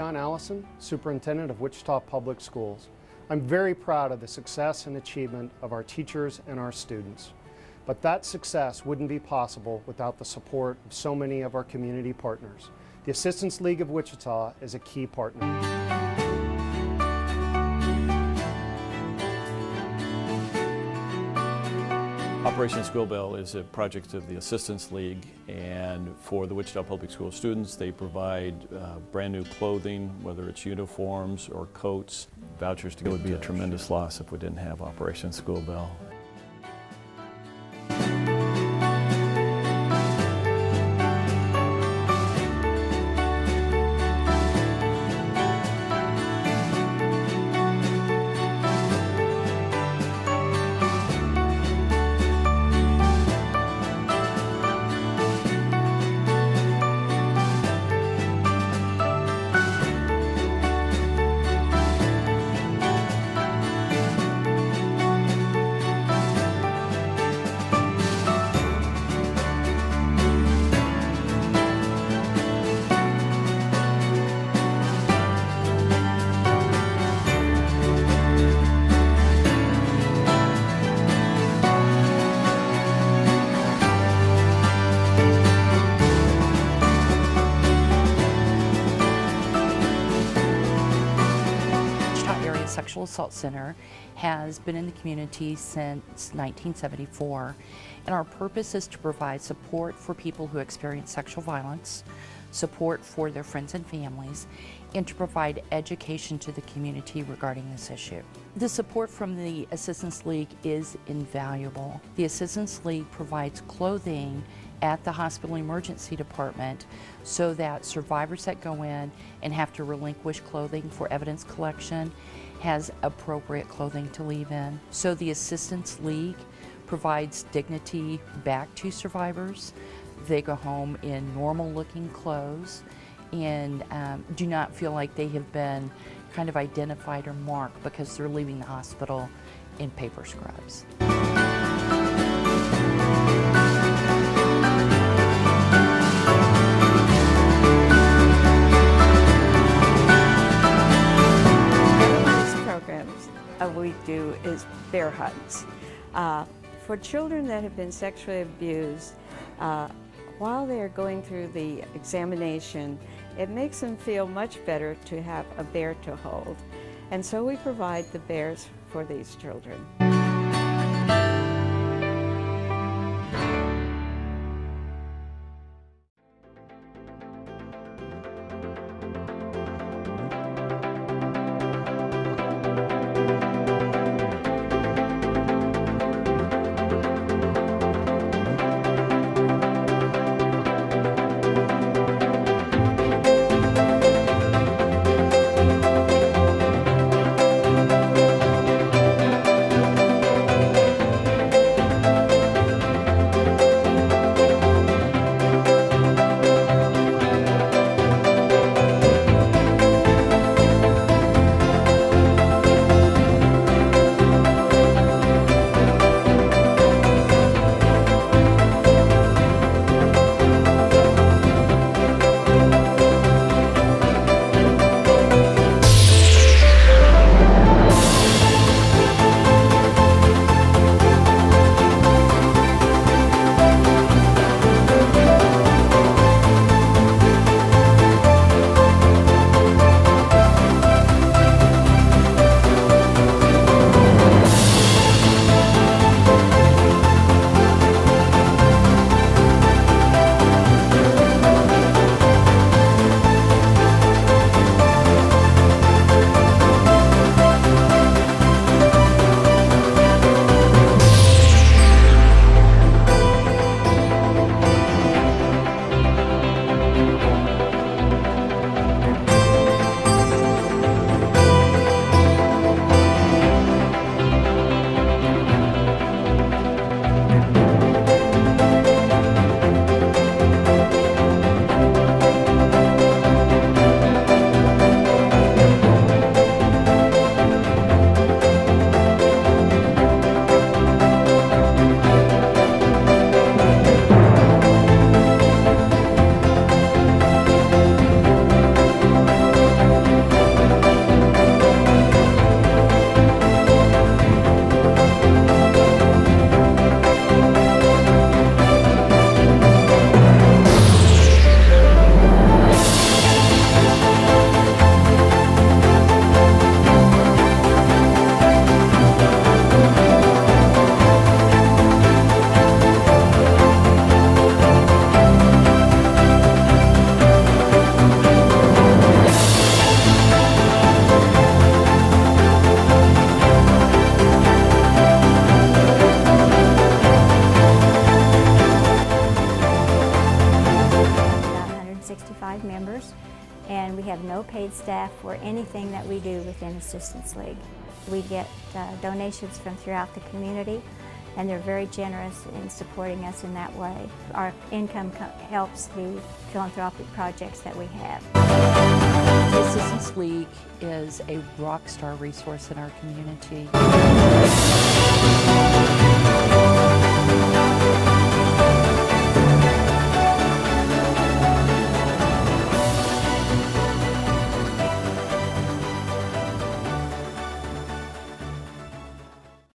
John Allison, Superintendent of Wichita Public Schools. I'm very proud of the success and achievement of our teachers and our students. But that success wouldn't be possible without the support of so many of our community partners. The Assistance League of Wichita is a key partner. Operation School Bell is a project of the Assistance League and for the Wichita Public School students they provide uh, brand new clothing, whether it's uniforms or coats, vouchers to It would be a tremendous loss if we didn't have Operation School Bell. Assault Center has been in the community since 1974 and our purpose is to provide support for people who experience sexual violence, support for their friends and families, and to provide education to the community regarding this issue. The support from the Assistance League is invaluable. The Assistance League provides clothing at the hospital emergency department so that survivors that go in and have to relinquish clothing for evidence collection has appropriate clothing to leave in. So the Assistance League provides dignity back to survivors. They go home in normal looking clothes and um, do not feel like they have been kind of identified or marked because they're leaving the hospital in paper scrubs. Uh, for children that have been sexually abused, uh, while they're going through the examination, it makes them feel much better to have a bear to hold. And so we provide the bears for these children. 65 members, and we have no paid staff for anything that we do within Assistance League. We get uh, donations from throughout the community, and they're very generous in supporting us in that way. Our income helps the philanthropic projects that we have. Assistance League is a rock star resource in our community.